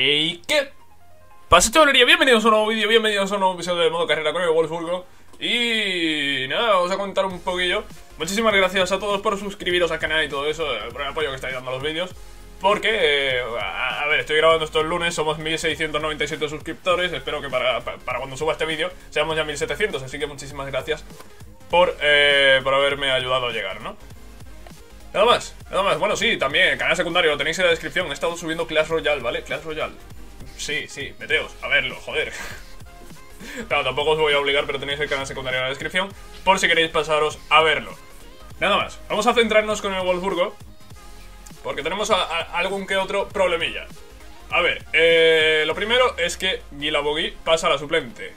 Hey, ¿qué pasa chavalería? Bienvenidos a un nuevo vídeo, bienvenidos a un nuevo episodio de modo carrera con el Wolfsburgo. Y nada, vamos a contar un poquillo. Muchísimas gracias a todos por suscribiros al canal y todo eso eh, Por el apoyo que estáis dando a los vídeos. Porque, eh, a, ver, estoy grabando esto el lunes, somos 1697 suscriptores. Espero que para, para cuando suba este vídeo seamos ya 1700 Así que muchísimas gracias por, eh, por haberme ayudado a llegar, ¿no? Nada más, nada más. Bueno, sí, también, canal secundario, lo tenéis en la descripción. He estado subiendo Clash Royale, ¿vale? Clash Royale. Sí, sí, meteos, a verlo, joder. claro, tampoco os voy a obligar, pero tenéis el canal secundario en la descripción por si queréis pasaros a verlo. Nada más, vamos a centrarnos con el Wolfsburgo, porque tenemos algún que otro problemilla. A ver, eh, lo primero es que Guilabogui pasa a la suplente,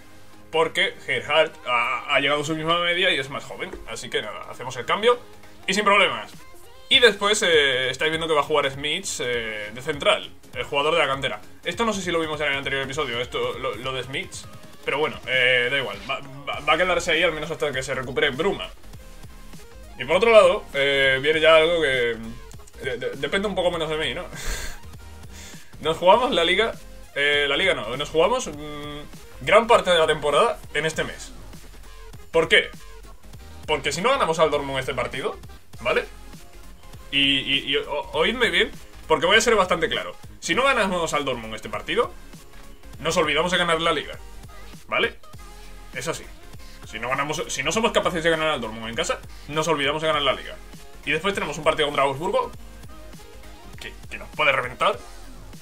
porque Gerhard ha, ha llegado a su misma media y es más joven. Así que nada, hacemos el cambio y sin problemas. Y después eh, estáis viendo que va a jugar Smiths eh, de central, el jugador de la cantera. Esto no sé si lo vimos en el anterior episodio, esto lo, de Smiths. Pero bueno, eh, da igual, va, a quedarse ahí al menos hasta que se recupere Bruma. Y por otro lado, viene ya algo que depende un poco menos de mí, ¿no? nos jugamos la liga, la liga no, nos jugamos mm, gran parte de la temporada en este mes. ¿Por qué? Porque si no ganamos al Dortmund este partido, ¿vale? Y, oídme bien, porque voy a ser bastante claro. Si no ganamos al Dortmund este partido, nos olvidamos de ganar la liga. ¿Vale? Es así. Si no, ganamos, si no somos capaces de ganar al Dortmund en casa, nos olvidamos de ganar la liga. Y después tenemos un partido contra Augsburgo, que, que nos puede reventar.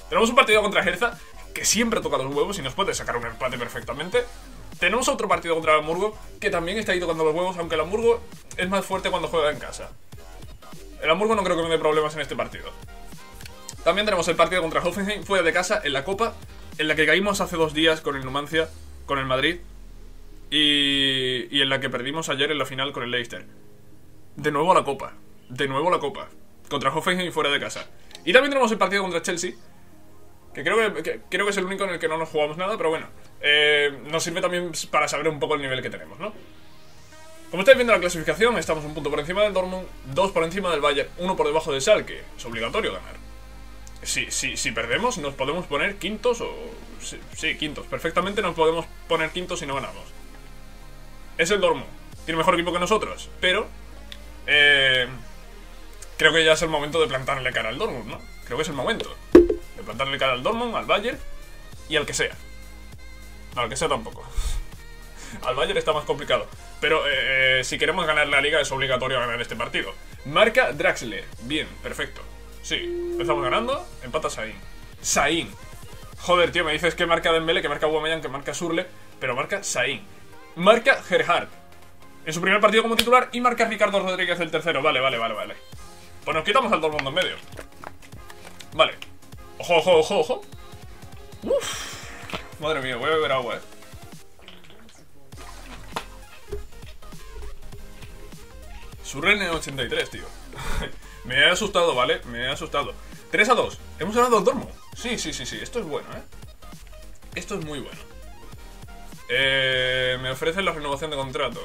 Tenemos un partido contra Herza, que siempre toca los huevos y nos puede sacar un empate perfectamente. Tenemos otro partido contra el Hamburgo, que también está ahí tocando los huevos, aunque el Hamburgo es más fuerte cuando juega en casa. El Hamburgo no creo que me dé problemas en este partido. También tenemos el partido contra Hoffenheim fuera de casa en la Copa, en la que caímos hace dos días con el Numancia, con el Madrid, y, en la que perdimos ayer en la final con el Leicester. De nuevo a la Copa, de nuevo a la Copa, contra Hoffenheim fuera de casa. Y también tenemos el partido contra Chelsea, que creo que, creo que es el único en el que no nos jugamos nada, pero bueno, eh, nos sirve también para saber un poco el nivel que tenemos, ¿no? Como estáis viendo la clasificación, estamos un punto por encima del Dortmund, dos por encima del Bayern, uno por debajo del Schalke. Es obligatorio ganar. Si, si, si perdemos, nos podemos poner quintos o... Sí, quintos. Perfectamente nos podemos poner quintos si no ganamos. Es el Dortmund. Tiene mejor equipo que nosotros, pero... Eh, creo que ya es el momento de plantarle cara al Dortmund, ¿no? Creo que es el momento. De plantarle cara al Dortmund, al Bayern y al que sea. al que sea tampoco. Al Bayern está más complicado. Pero eh, eh, si queremos ganar la liga es obligatorio ganar este partido. Marca Draxler. Bien, perfecto. Sí, empezamos ganando. Empata Sain. Sain. Joder, tío, me dices que marca Dembele, que marca Aubameyang, que marca Surle, pero marca Sain. Marca Gerhard. En su primer partido como titular y marca Ricardo Rodríguez el tercero. Vale, vale, vale, vale. Pues nos quitamos al Dortmund en medio. Vale. Ojo, ojo, ojo, ojo. Uf. Madre mía, voy a beber agua, eh. Surrene 83, tío. me he asustado, ¿vale? Me he asustado. 3 a 2. Hemos ganado al Dortmund. Sí, sí, sí, sí. Esto es bueno, ¿eh? Esto es muy bueno. Eh, me ofrecen la renovación de contrato.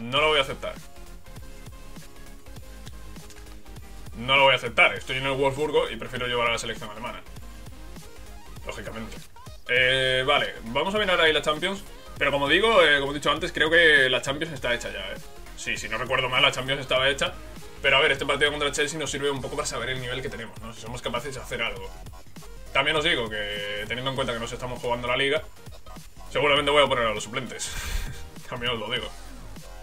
No lo voy a aceptar. No lo voy a aceptar. Estoy en el Wolfsburgo y prefiero llevar a la selección alemana. Lógicamente. Eh, vale, vamos a mirar ahí la Champions. Pero como digo, eh, como he dicho antes, creo que la Champions está hecha ya, ¿eh? Sí, si no recuerdo mal, la Champions estaba hecha. Pero a ver, este partido contra Chelsea nos sirve un poco para saber el nivel que tenemos, ¿no? Si somos capaces de hacer algo. También os digo que, teniendo en cuenta que nos estamos jugando la liga, seguramente voy a poner a los suplentes. También os lo digo.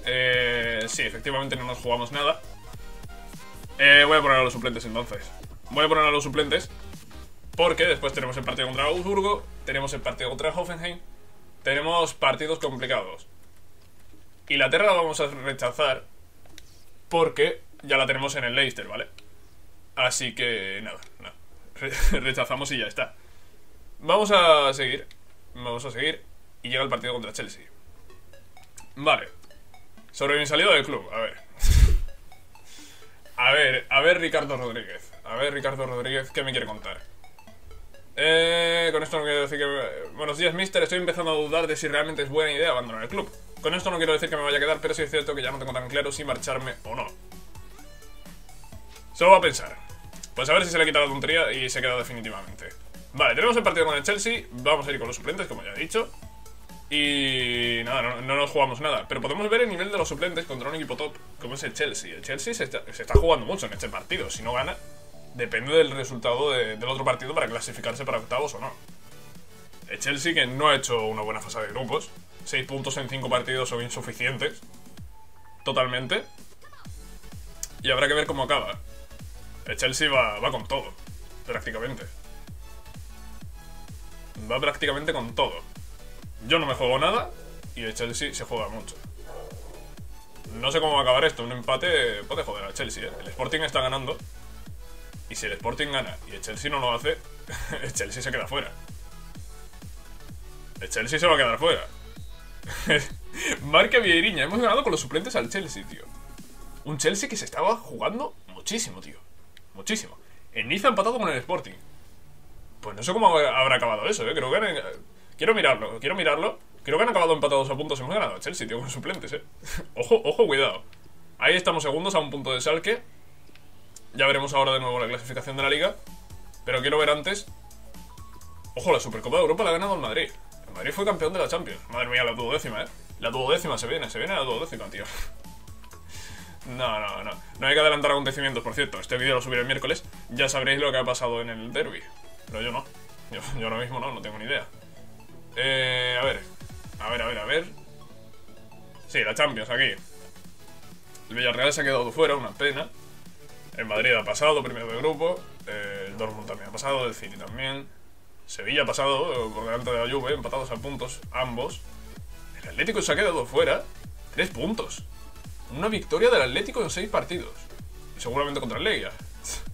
Eh, sí, efectivamente no nos jugamos nada. Eh, voy a poner a los suplentes entonces. Voy a poner a los suplentes porque después tenemos el partido contra Augsburgo, tenemos el partido contra Hoffenheim tenemos partidos complicados. Y la Terra la vamos a rechazar porque ya la tenemos en el Leicester, ¿vale? Así que nada, nada. Rechazamos y ya está. Vamos a seguir. Vamos a seguir. Y llega el partido contra Chelsea. Vale. Sobre mi salida del club, a ver. a ver, a ver Ricardo Rodríguez. A ver Ricardo Rodríguez, ¿qué me quiere contar? Eh, con esto no quiero decir que... Buenos días, mister. Estoy empezando a dudar de si realmente es buena idea abandonar el club. Con esto no quiero decir que me vaya a quedar, pero sí es cierto que ya no tengo tan claro si marcharme o no. Solo va a pensar. Pues a ver si se le quita la tontería y se queda definitivamente. Vale, tenemos el partido con el Chelsea. Vamos a ir con los suplentes, como ya he dicho. Y nada, no, nos jugamos nada. Pero podemos ver el nivel de los suplentes contra un equipo top, como es el Chelsea. El Chelsea se está, jugando mucho en este partido. Si no gana, depende del resultado del otro partido para clasificarse para octavos o no. El Chelsea que no ha hecho una buena fase de grupos. 6 puntos en 5 partidos son insuficientes. Totalmente. Y habrá que ver cómo acaba. El Chelsea va, va con todo, prácticamente. Va prácticamente con todo. Yo no me juego nada y el Chelsea se juega mucho. No sé cómo va a acabar esto. Un empate puede joder al Chelsea. ¿eh? El Sporting está ganando. Y si el Sporting gana y el Chelsea no lo hace, el Chelsea se queda fuera. El Chelsea se va a quedar fuera. Marca Vieriña. Hemos ganado con los suplentes al Chelsea, tío. Un Chelsea que se estaba jugando muchísimo, tío. Muchísimo. En Niza empatado con el Sporting. Pues no sé cómo habrá acabado eso, ¿eh? Creo que han... Quiero mirarlo, quiero mirarlo. Creo que han acabado empatados a puntos. Hemos ganado a Chelsea, tío, con suplentes, ¿eh? ojo, ojo, cuidado. Ahí estamos segundos a un punto de Salque. Ya veremos ahora de nuevo la clasificación de la liga. Pero quiero ver antes... Ojo, la Supercopa de Europa la ha ganado el Madrid. El Madrid fue campeón de la Champions. Madre mía, la duodécima, ¿eh? La duodécima se viene, se viene la duodécima, tío. No, no, no. No hay que adelantar acontecimientos, por cierto. Este vídeo lo subiré el miércoles. Ya sabréis lo que ha pasado en el derby. Pero yo no. Yo, ahora mismo no, no tengo ni idea. Eh, a ver. A ver, a ver, a ver. Sí, la Champions, aquí. El Villarreal se ha quedado fuera, una pena. El Madrid ha pasado, primero de grupo. Eh, el Dortmund también ha pasado, el City también. Sevilla ha pasado eh, por delante de la Juve, empatados a puntos, ambos. El Atlético se ha quedado fuera. Tres puntos. Una victoria del Atlético en seis partidos. Seguramente contra el Legia.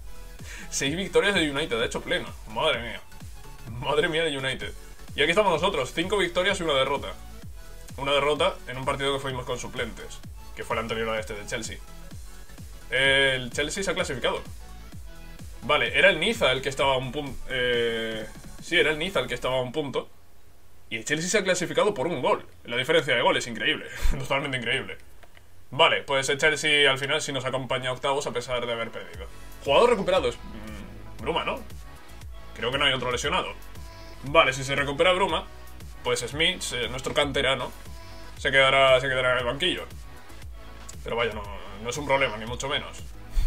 seis victorias de United, de hecho pleno. Madre mía. Madre mía de United. Y aquí estamos nosotros, cinco victorias y una derrota. Una derrota en un partido que fuimos con suplentes, que fue el anterior a este de Chelsea. El Chelsea se ha clasificado. Vale, era el Niza el que estaba a un punto. Eh, sí, era el Niza el que estaba a un punto. Y el Chelsea se ha clasificado por un gol. La diferencia de gol es increíble. Totalmente increíble. Vale, pues el Chelsea al final sí nos acompaña a octavos a pesar de haber perdido. Jugador recuperado es mm, Bruma, ¿no? Creo que no hay otro lesionado. Vale, si se recupera Bruma, pues Smith, eh, nuestro canterano, se quedará, se quedará en el banquillo. Pero vaya, no, no es un problema, ni mucho menos.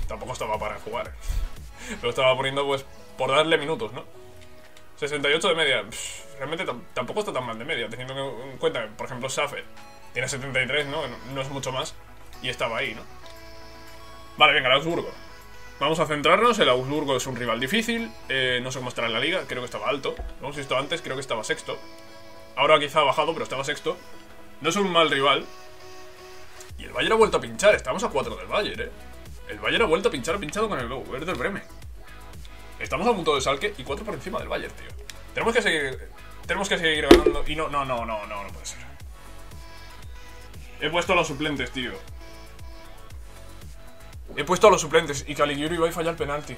Tampoco estaba para jugar. Lo estaba poniendo pues por darle minutos, ¿no? 68 de media. realmente tampoco está tan mal de media, teniendo en cuenta que, por ejemplo, Safer tiene 73, ¿no? No es mucho más y estaba ahí, ¿no? Vale, venga, el Augsburgo. Vamos a centrarnos, el Augsburgo es un rival difícil, eh, no sé cómo estará en la liga, creo que estaba alto. Lo hemos visto antes, creo que estaba sexto. Ahora quizá ha bajado, pero estaba sexto. No es un mal rival. Y el Bayern ha vuelto a pinchar, estamos a 4 del Bayern, ¿eh? El Bayern ha vuelto a pinchar, ha pinchado con el Werder Bremen. Estamos a punto de Salque y 4 por encima del Bayern, tío. Tenemos que seguir... Tenemos que seguir ganando... Y no, no, no, no, no, no puede ser. He puesto a los suplentes, tío. He puesto a los suplentes y Caligiuri va a fallar el penalti.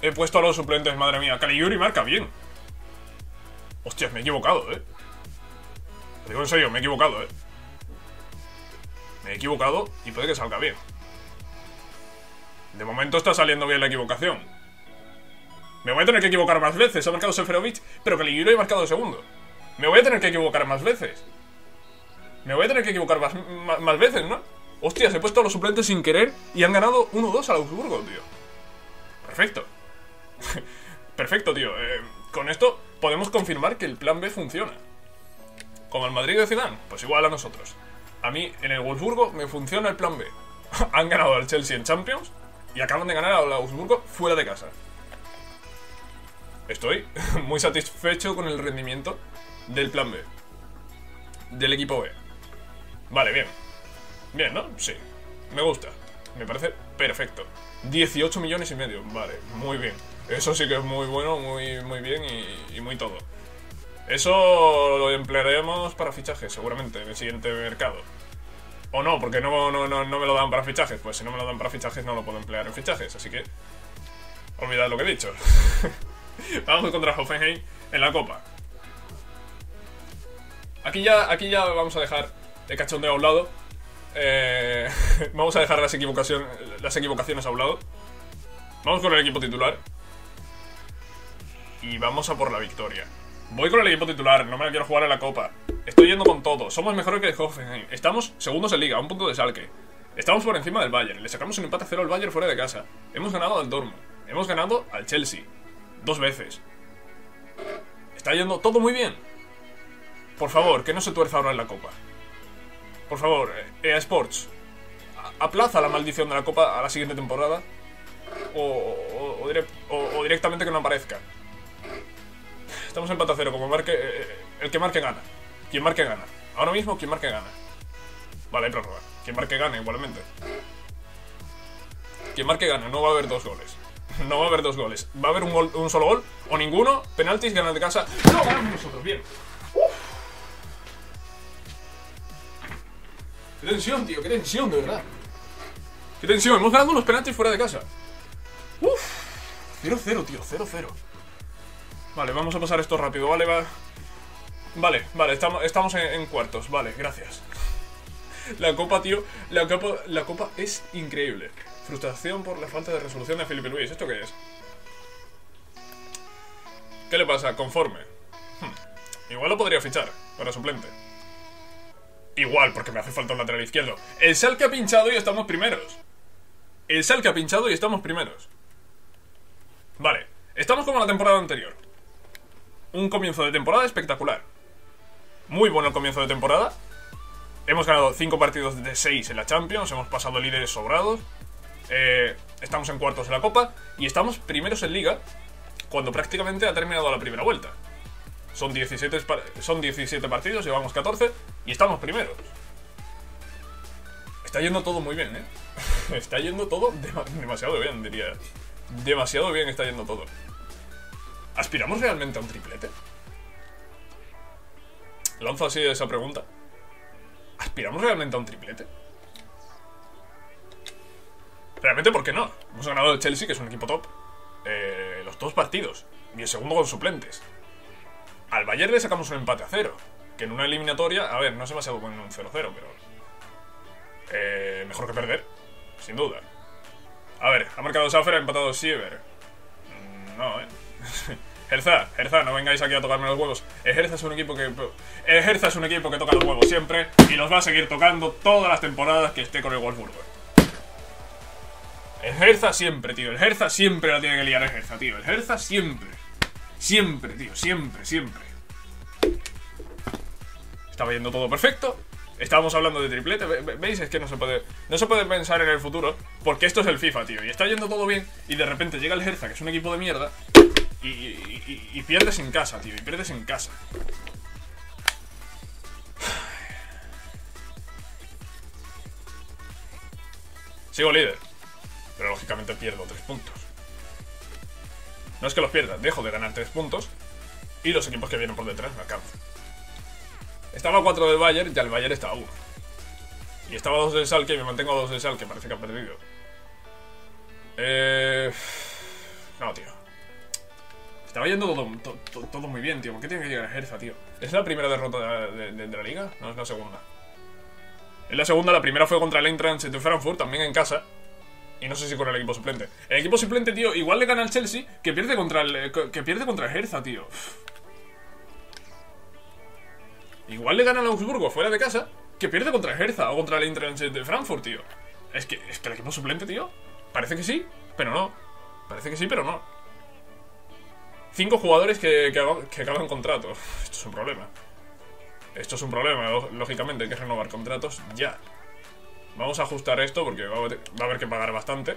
He puesto a los suplentes, madre mía. Caligiuri marca bien. Hostias, me he equivocado, eh. Lo digo en serio, me he equivocado, eh. Me he equivocado y puede que salga bien. De momento está saliendo bien la equivocación. Me voy a tener que equivocar más veces. Ha marcado Seferovic, pero Caligiuri ha marcado segundo. Me voy a tener que equivocar más veces. Me voy a tener que equivocar más, más veces, ¿no? Hostia, se he puesto a los suplentes sin querer y han ganado 1-2 al Augsburgo, tío. Perfecto. Perfecto, tío. Eh, con esto podemos confirmar que el plan B funciona. Como el Madrid de Zidane, pues igual a nosotros. A mí, en el Augsburgo, me funciona el plan B. han ganado al Chelsea en Champions y acaban de ganar al Augsburgo fuera de casa. Estoy muy satisfecho con el rendimiento del plan B. Del equipo B. Vale, bien. Bien, ¿no? Sí. Me gusta. Me parece perfecto. 18 millones y medio. Vale, muy bien. Eso sí que es muy bueno, muy, muy bien y, muy todo. Eso lo emplearemos para fichajes, seguramente, en el siguiente mercado. O no, porque no, no, no, me lo dan para fichajes. Pues si no me lo dan para fichajes, no lo puedo emplear en fichajes. Así que. Olvidad lo que he dicho. vamos contra Hoffenheim en la copa. Aquí ya, aquí ya vamos a dejar el cachondeo a un lado eh, vamos a dejar las, equivocaciones, las equivocaciones a un lado. Vamos con el equipo titular. Y vamos a por la victoria. Voy con el equipo titular, no me la quiero jugar en la copa. Estoy yendo con todo. Somos mejores que el Hoffenheim. Estamos segundos en liga, a un punto de salque. Estamos por encima del Bayern. Le sacamos un empate a cero al Bayern fuera de casa. Hemos ganado al Dortmund. Hemos ganado al Chelsea. Dos veces. Está yendo todo muy bien. Por favor, que no se tuerza ahora en la copa. Por favor, EA Sports. Aplaza la maldición de la copa a la siguiente temporada. O, directamente que no aparezca. Estamos empate a cero. Como marque, eh, eh, el que marque gana. Quien marque gana. Ahora mismo, quien marque gana. Vale, hay prórroga. Quien marque gana igualmente. Quien marque gana, no va a haber dos goles. No va a haber dos goles. Va a haber un, un solo gol o ninguno. Penaltis, ganas de casa. No, ganamos nosotros, bien. Qué tensión, tío, qué tensión, de verdad. Qué tensión, hemos ganado unos penaltis fuera de casa. Uf. 0-0, tío, 0-0. Vale, vamos a pasar esto rápido, vale, va. Vale, vale, estamos, estamos en cuartos, vale, gracias. La copa, tío, la copa, la copa es increíble. Frustración por la falta de resolución de Felipe Luis. ¿Esto qué es? ¿Qué le pasa? Conforme. Hmm. Igual lo podría fichar para suplente. Igual, porque me hace falta un lateral izquierdo. El Sal que ha pinchado y estamos primeros. El Sal que ha pinchado y estamos primeros. Vale, estamos como la temporada anterior. Un comienzo de temporada espectacular. Muy bueno el comienzo de temporada. Hemos ganado 5 partidos de 6 en la Champions, hemos pasado líderes sobrados, eh, estamos en cuartos de la Copa y estamos primeros en Liga cuando prácticamente ha terminado la primera vuelta. Son 17, son 17 partidos, llevamos 14 y estamos primeros. Está yendo todo muy bien, ¿eh? está yendo todo demasiado bien, diría. Demasiado bien está yendo todo. ¿Aspiramos realmente a un triplete? Lanzo así esa pregunta. ¿Aspiramos realmente a un triplete? Realmente, ¿por qué no? Hemos ganado el Chelsea, que es un equipo top. Eh, los dos partidos. Y el segundo con suplentes. Al Bayern le sacamos un empate a cero. Que en una eliminatoria, a ver, no es demasiado bueno un 0-0, pero... Eh, mejor que perder, sin duda. A ver, ha marcado Safer, ha empatado Siever. Mm, no, eh. Herza, Herza, no vengáis aquí a tocarme los huevos. Ejerza es un equipo que. Ejerza es un equipo que toca los huevos siempre y los va a seguir tocando todas las temporadas que esté con el Wolfsburgo. Ejerza siempre, tío. El Herza siempre la tiene que liar Ejerza, tío. El Herza siempre. Siempre, tío. Siempre, siempre. Estaba yendo todo perfecto. Estábamos hablando de triplete. ¿Veis? Es que no se puede. No se puede pensar en el futuro. Porque esto es el FIFA, tío. Y está yendo todo bien. Y de repente llega el Herza, que es un equipo de mierda. Y, pierdes en casa, tío. Y pierdes en casa. Sigo líder. Pero lógicamente pierdo tres puntos. No es que los pierda, dejo de ganar tres puntos. Y los equipos que vienen por detrás me alcanzan. Estaba a 4 del Bayern, ya el Bayern está a 1. Y estaba a 2 del Salke y me mantengo a 2 del Salke, parece que ha perdido. Eh... No, tío. Estaba yendo todo, todo, muy bien, tío. ¿Por qué tiene que llegar Herza, tío? ¿Es la primera derrota de, la liga? No, es la segunda. Es la segunda, la primera fue contra el Eintracht de Frankfurt, también en casa. Y no sé si con el equipo suplente. El equipo suplente, tío, igual le gana al Chelsea que pierde contra el, eh, que pierde contra el Herza, tío. Igual le gana al Augsburgo fuera de casa que pierde contra el Herza o contra el Eintracht de Frankfurt, tío. Es que, es que el equipo suplente, tío, parece que sí, pero no. Parece que sí, pero no. Cinco jugadores que, que, acaban contratos. Esto es un problema. Esto es un problema, lógicamente hay que renovar contratos ya. Vamos a ajustar esto porque va a haber, que pagar bastante.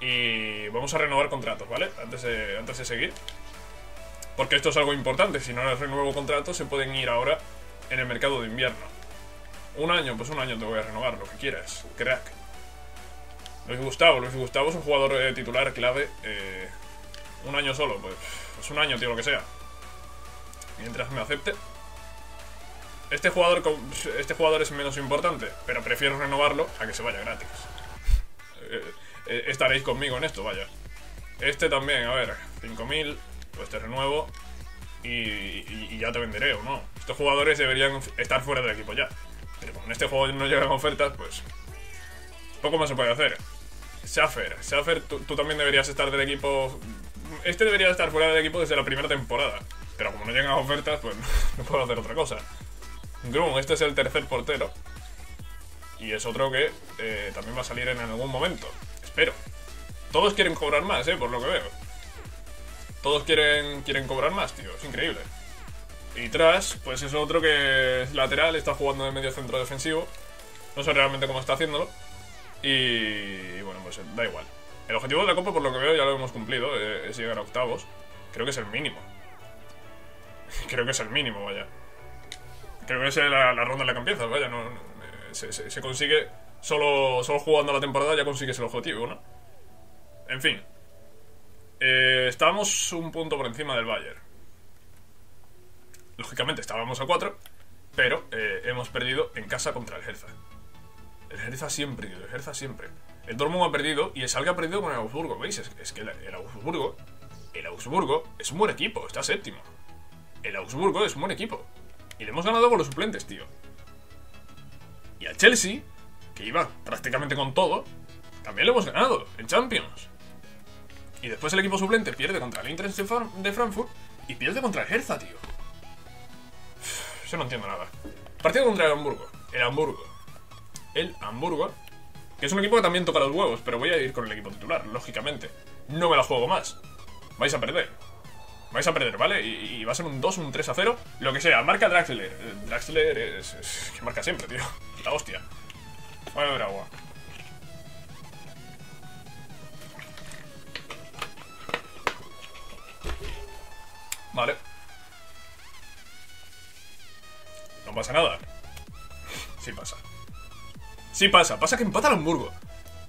Y vamos a renovar contratos, ¿vale? Antes de, antes de seguir. Porque esto es algo importante. Si no les renuevo contratos, se pueden ir ahora en el mercado de invierno. Un año, pues un año te voy a renovar, lo que quieras. Crack. Luis Gustavo. Luis Gustavo es un jugador eh, titular clave. Eh, un año solo, pues, pues un año, tío, lo que sea. Mientras me acepte. Este jugador, este jugador es menos importante, pero prefiero renovarlo a que se vaya gratis. Eh, eh, estaréis conmigo en esto, vaya. Este también, a ver, 5.000, pues te renuevo y, ya te venderé o no. Estos jugadores deberían estar fuera del equipo ya. Pero como en este juego no llegan ofertas, pues poco más se puede hacer. Schaffer, tú, tú también deberías estar del equipo. Este debería estar fuera del equipo desde la primera temporada. Pero como no llegan ofertas, pues no puedo hacer otra cosa. Grum, este es el tercer portero. Y es otro que eh, también va a salir en algún momento. Espero. Todos quieren cobrar más, eh, por lo que veo. Todos quieren, quieren cobrar más, tío. Es increíble. Y Trash, pues es otro que es lateral, está jugando de medio centro defensivo. No sé realmente cómo está haciéndolo. Y bueno, pues da igual. El objetivo de la Copa, por lo que veo, ya lo hemos cumplido. eh, es llegar a octavos. Creo que es el mínimo. Creo que es el mínimo, vaya. Creo que es la, la ronda en la que vaya. No, eh, se, consigue solo, solo jugando la temporada, ya consigues el objetivo, ¿no? En fin. Eh, estábamos un punto por encima del Bayern. Lógicamente estábamos a 4, pero hemos perdido en casa contra el Hertha. El Hertha siempre, el Hertha siempre. El Dortmund ha perdido y el Salga ha perdido con el Augsburgo, ¿veis? Es, es que el, Augsburgo, el Augsburgo es un buen equipo, está séptimo. El Augsburgo es un buen equipo. Y le hemos ganado con los suplentes, tío. Y al Chelsea, que iba prácticamente con todo, también le hemos ganado en Champions. Y después el equipo suplente pierde contra el Fran- de Frankfurt y pierde contra el Hertha, tío. Yo no entiendo nada. Partido contra el Hamburgo. El Hamburgo. El Hamburgo. Que es un equipo que también toca los huevos, pero voy a ir con el equipo titular, lógicamente. No me la juego más. Vais a perder. Vais a perder, ¿vale? Y, va a ser un 2, un 3 a 0. Lo que sea. Marca Draxler. Eh, Draxler es, es que marca siempre, tío. La hostia. Voy a beber agua. Vale. No pasa nada. Sí pasa. Sí pasa. Pasa que empata el Hamburgo.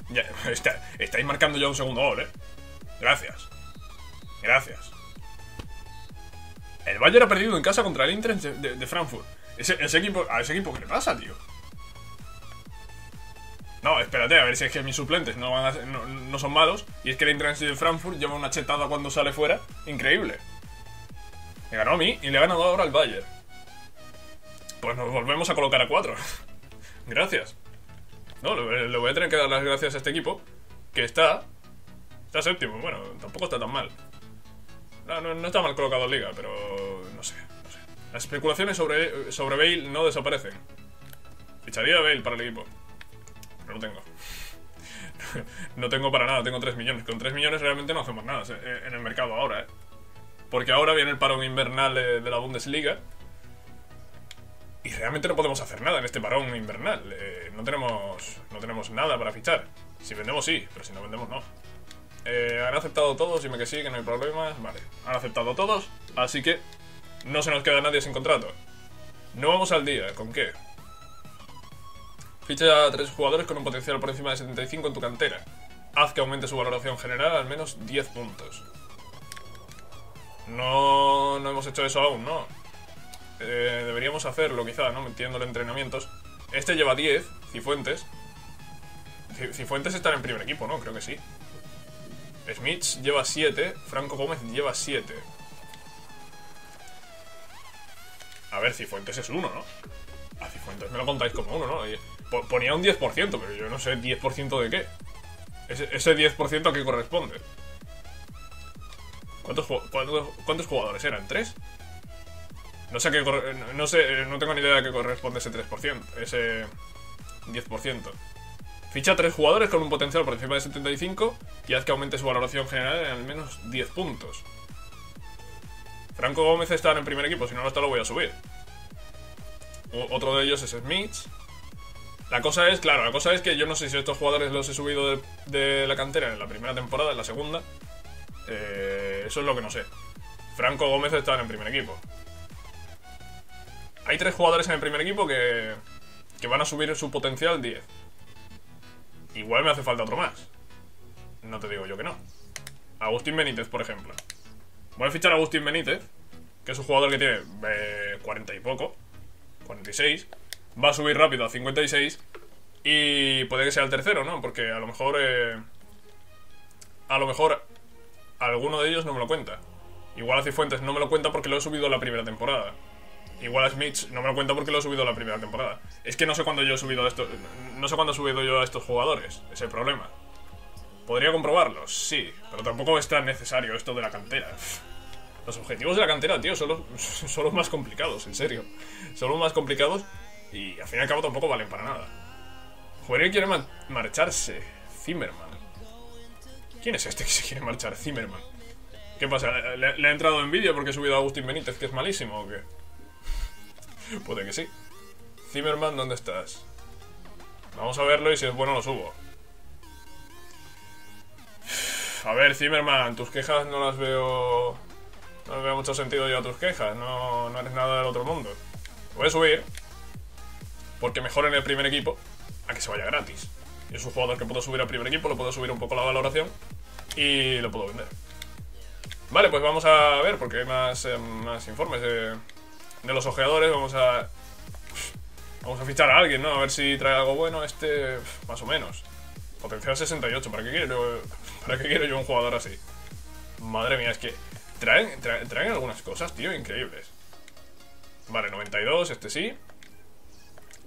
Ya, está- estáis marcando ya un segundo gol, ¿eh? Gracias. Gracias. El Bayern ha perdido en casa contra el Inter de, Frankfurt. Ese, equipo, ¿A ese equipo qué le pasa, tío? No, espérate, a ver si es que mis suplentes no, van no, son malos. Y es que el Inter de Frankfurt lleva una chetada cuando sale fuera. Increíble. Me ganó a mí y le ha ganado ahora al Bayern. Pues nos volvemos a colocar a 4. gracias. No, le, voy a tener que dar las gracias a este equipo. Que está. Está séptimo. Bueno, tampoco está tan mal. No, no, no está mal colocado en liga, pero. No sé. Las especulaciones sobre, sobre Bale no desaparecen. Ficharía Bale para el equipo. Pero no tengo. no tengo para nada, tengo 3 millones. Con 3 millones realmente no hacemos nada eh, en el mercado ahora, ¿eh? Porque ahora viene el parón invernal de la Bundesliga. Y realmente no podemos hacer nada en este parón invernal. Eh, no, tenemos, no tenemos nada para fichar. Si vendemos, sí, pero si no vendemos, no. Eh, han aceptado todos, dime que sí, que no hay problemas. Vale, han aceptado todos, así que no se nos queda nadie sin contrato. No vamos al día, ¿con qué? Ficha a tres jugadores con un potencial por encima de 75 en tu cantera. Haz que aumente su valoración general al menos 10 puntos. No, no hemos hecho eso aún, ¿no? Eh, deberíamos hacerlo, quizá, ¿no? Metiéndole entrenamientos. Este lleva 10, Cifuentes. Ci- Cifuentes está en primer equipo, ¿no? Creo que sí. Smith lleva 7, Franco Gómez lleva 7. A ver, Cifuentes es 1, ¿no? A Cifuentes me lo contáis como 1, ¿no? Ponía un 10%, pero yo no sé 10% de qué. Ese, ese 10% a qué corresponde. ¿Cuántos, cuántos, cuántos jugadores eran? ¿Tres? No sé qué no- sé, no tengo ni idea a qué corresponde ese 3%, ese 10%. Ficha a tres jugadores con un potencial por encima de 75 y haz que aumente su valoración general en al menos 10 puntos. Franco Gómez está en el primer equipo, si no está lo voy a subir. Otro de ellos es Smith. La cosa es, claro, la cosa es que yo no sé si estos jugadores los he subido de, de la cantera en la primera temporada, en la segunda. Eh, eso es lo que no sé. Franco Gómez está en el primer equipo. Hay tres jugadores en el primer equipo que, que van a subir su potencial 10. Igual me hace falta otro más. No te digo yo que no. Agustín Benítez, por ejemplo. Voy a fichar a Agustín Benítez, que es un jugador que tiene eh, 40 y poco. 46. Va a subir rápido a 56. Y puede que sea el tercero, ¿no? Porque a lo mejor... eh, a lo mejor alguno de ellos no me lo cuenta. Igual a Cifuentes no me lo cuenta porque lo he subido la primera temporada. Igual a Smith no me lo cuenta porque lo he subido la primera temporada. Es que no sé cuándo yo he subido a. No sé cuándo he subido yo a estos jugadores. Es el problema. ¿Podría comprobarlo? Sí, pero tampoco es tan necesario esto de la cantera. Los objetivos de la cantera, tío, son los, son los más complicados, en serio. Son los más complicados y al fin y al cabo tampoco valen para nada. Juvenil quiere marcharse. Zimmerman. ¿Quién es este que se quiere marchar? Zimmerman. ¿Qué pasa? ¿Le, ha entrado en vídeo porque he subido a Agustín Benítez, que es malísimo o qué? Puede que sí. Zimmerman, ¿dónde estás? Vamos a verlo y si es bueno lo subo. A ver, Zimmerman, tus quejas no las veo... No veo mucho sentido yo a tus quejas. No, no eres nada del otro mundo. voy a subir. Porque mejor en el primer equipo a que se vaya gratis. Y es un jugador que puedo subir al primer equipo, lo puedo subir un poco la valoración y lo puedo vender. Vale, pues vamos a ver, porque hay más, eh, más informes de, de, los ojeadores. Vamos a. Vamos a fichar a alguien, ¿no? A ver si trae algo bueno. Este, más o menos. Potencial 68. ¿Para qué quiero, para qué quiero yo un jugador así? Madre mía, es que traen, traen, algunas cosas, tío, increíbles. Vale, 92, este sí.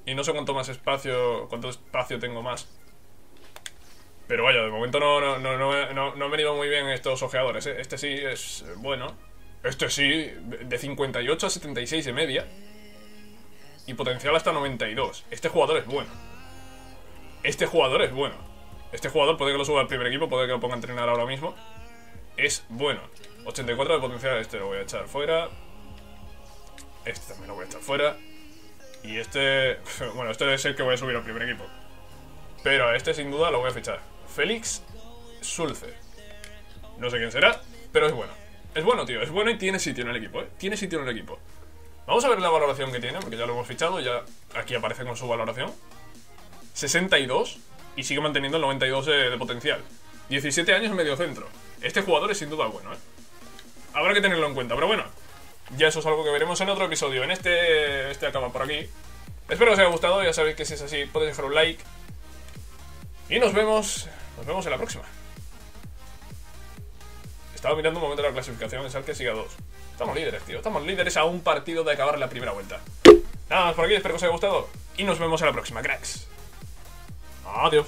Y no sé cuánto más espacio, cuánto espacio tengo más. Pero vaya, de momento no, no, no, no, no han venido muy bien estos ojeadores. ¿eh? Este sí es bueno. Este sí, de 58 a 76 de media. Y potencial hasta 92. Este jugador es bueno. Este jugador es bueno. Este jugador puede que lo suba al primer equipo, puede que lo ponga a entrenar ahora mismo. Es bueno. 84 de potencial, este lo voy a echar fuera. Este también lo voy a echar fuera. Y este... Bueno, este es el que voy a subir al primer equipo. Pero a este sin duda lo voy a fichar. Félix Sulce. No sé quién será, pero es bueno. Es bueno, tío. Es bueno y tiene sitio en el equipo, ¿eh? Tiene sitio en el equipo. Vamos a ver la valoración que tiene, porque ya lo hemos fichado. Ya aquí aparece con su valoración. 62 y sigue manteniendo el 92 de, de potencial. 17 años en medio centro. Este jugador es sin duda bueno, ¿eh? Habrá que tenerlo en cuenta, pero bueno, ya eso es algo que veremos en otro episodio. En este, este acaba por aquí. Espero que os haya gustado, ya sabéis que si es así podéis dejar un like. Y nos vemos, nos vemos en la próxima. Estaba mirando un momento la clasificación, el que sigue a dos. Estamos líderes, tío. Estamos líderes a un partido de acabar la primera vuelta. Nada más por aquí, espero que os haya gustado. Y nos vemos en la próxima, cracks. Adiós.